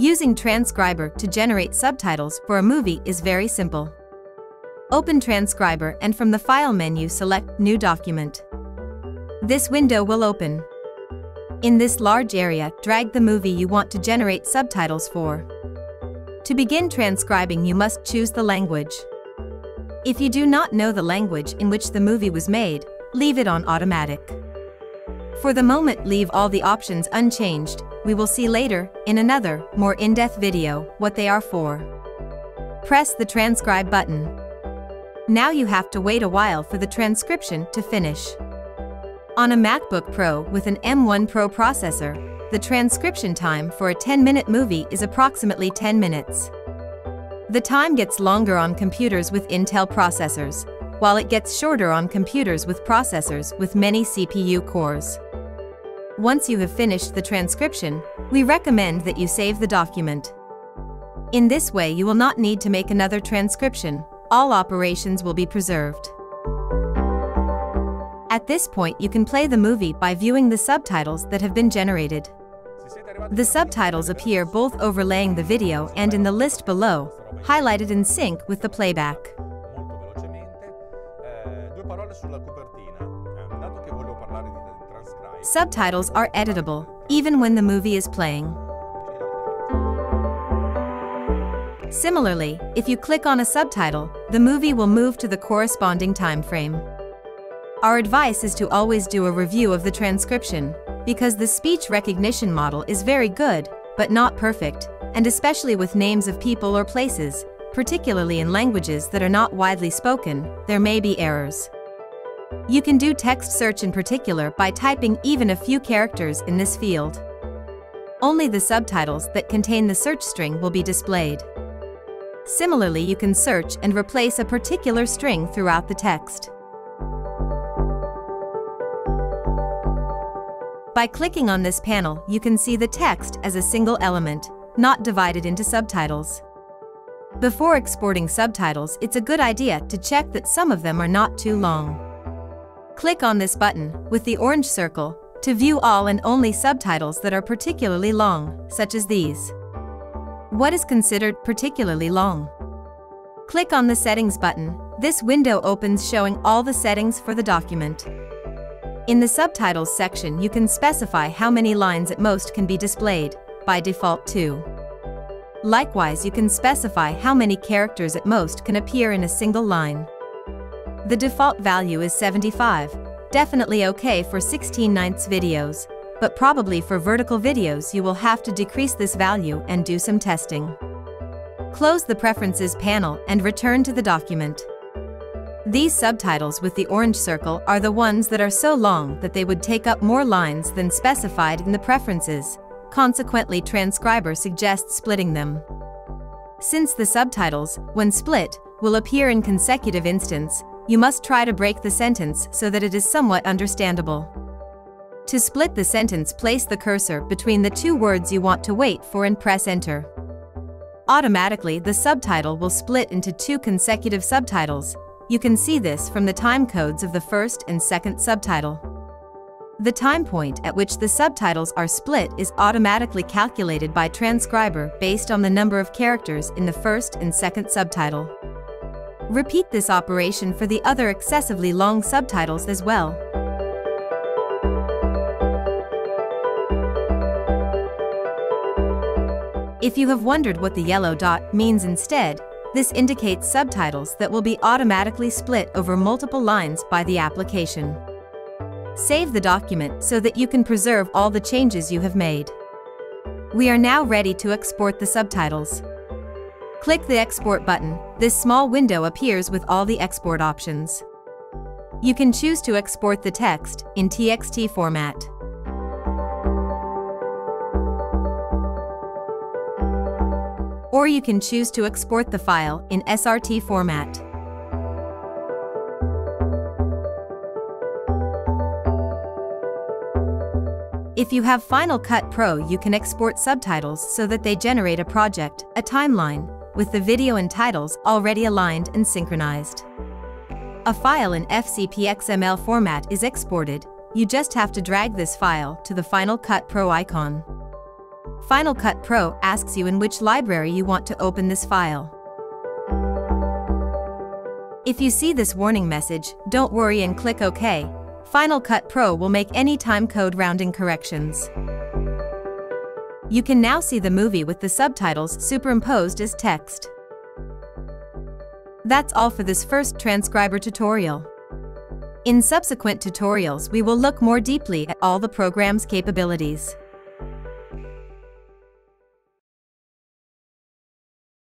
Using Transcriber to generate subtitles for a movie is very simple. Open Transcriber and from the File menu select New Document. This window will open. In this large area, drag the movie you want to generate subtitles for. To begin transcribing you must choose the language. If you do not know the language in which the movie was made, leave it on automatic. For the moment leave all the options unchanged, we will see later, in another, more in-depth video, what they are for. Press the transcribe button. Now you have to wait a while for the transcription to finish. On a MacBook Pro with an M1 Pro processor, the transcription time for a 10-minute movie is approximately 10 minutes. The time gets longer on computers with Intel processors, while it gets shorter on computers with processors with many CPU cores. Once you have finished the transcription, we recommend that you save the document. In this way you will not need to make another transcription, all operations will be preserved. At this point you can play the movie by viewing the subtitles that have been generated. The subtitles appear both overlaying the video and in the list below, highlighted in sync with the playback. Eh, due parole sulla copertina. Eh, dato che parlare di. Subtitles are editable, even when the movie is playing. Similarly, if you click on a subtitle, the movie will move to the corresponding time frame. Our advice is to always do a review of the transcription, because the speech recognition model is very good, but not perfect, and especially with names of people or places, particularly in languages that are not widely spoken, there may be errors. You can do text search in particular by typing even a few characters in this field. Only the subtitles that contain the search string will be displayed. Similarly, you can search and replace a particular string throughout the text. By clicking on this panel, you can see the text as a single element, not divided into subtitles. Before exporting subtitles, it's a good idea to check that some of them are not too long. Click on this button, with the orange circle, to view all and only subtitles that are particularly long, such as these. What is considered particularly long? Click on the Settings button. This window opens showing all the settings for the document. In the Subtitles section you can specify how many lines at most can be displayed, by default 2. Likewise you can specify how many characters at most can appear in a single line. The default value is 75, definitely okay for 16 ninths videos, but probably for vertical videos you will have to decrease this value and do some testing. Close the Preferences panel and return to the document. These subtitles with the orange circle are the ones that are so long that they would take up more lines than specified in the preferences, consequently transcriber suggests splitting them. Since the subtitles, when split, will appear in consecutive instance, you must try to break the sentence so that it is somewhat understandable. To split the sentence place the cursor between the two words you want to wait for and press enter. Automatically the subtitle will split into two consecutive subtitles, you can see this from the time codes of the first and second subtitle. The time point at which the subtitles are split is automatically calculated by transcriber based on the number of characters in the first and second subtitle. Repeat this operation for the other excessively long subtitles as well. If you have wondered what the yellow dot means instead, this indicates subtitles that will be automatically split over multiple lines by the application. Save the document so that you can preserve all the changes you have made. We are now ready to export the subtitles. Click the Export button. This small window appears with all the export options. You can choose to export the text in TXT format. Or you can choose to export the file in SRT format. If you have Final Cut Pro you can export subtitles so that they generate a project, a timeline, with the video and titles already aligned and synchronized. A file in FCP XML format is exported, you just have to drag this file to the Final Cut Pro icon. Final Cut Pro asks you in which library you want to open this file. If you see this warning message, don't worry and click OK. Final Cut Pro will make any timecode rounding corrections. You can now see the movie with the subtitles superimposed as text. That's all for this first transcriber tutorial. In subsequent tutorials we will look more deeply at all the program's capabilities.